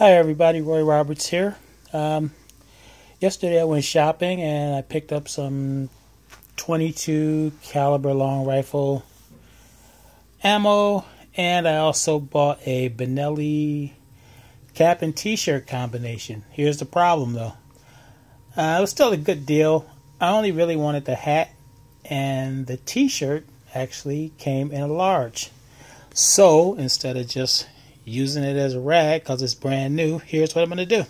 Hi everybody, Roy Roberts here. Um, yesterday I went shopping and I picked up some 22 caliber long rifle ammo and I also bought a Benelli cap and t-shirt combination. Here's the problem though. Uh, it was still a good deal. I only really wanted the hat and the t-shirt actually came in a large. So instead of just using it as a rag because it's brand new, here's what I'm going to do.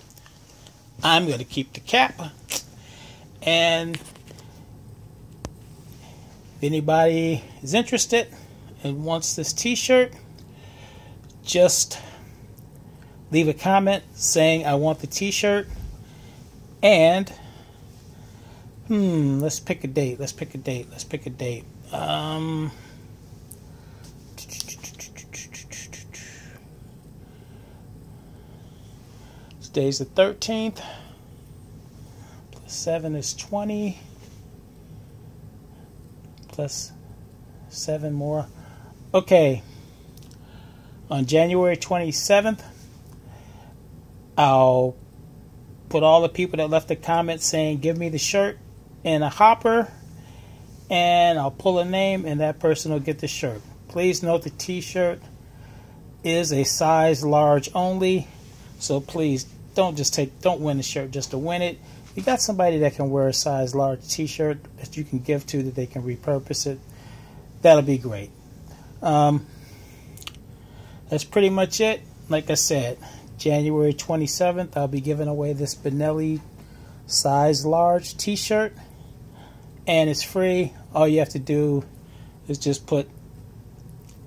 I'm going to keep the cap. And if anybody is interested and wants this t-shirt, just leave a comment saying I want the t-shirt. And hmm let's pick a date. Let's pick a date. Let's pick a date. Um Today's the 13th. Plus 7 is 20. Plus 7 more. Okay. On January 27th, I'll put all the people that left a comment saying, give me the shirt in a hopper. And I'll pull a name, and that person will get the shirt. Please note the t shirt is a size large only. So please don't just take don't win the shirt just to win it. You got somebody that can wear a size large T-shirt that you can give to that they can repurpose it. That'll be great. Um, that's pretty much it. Like I said, January 27th, I'll be giving away this Benelli size large T-shirt, and it's free. All you have to do is just put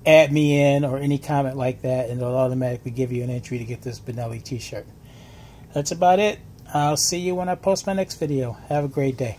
add me in or any comment like that, and it'll automatically give you an entry to get this Benelli T-shirt. That's about it. I'll see you when I post my next video. Have a great day.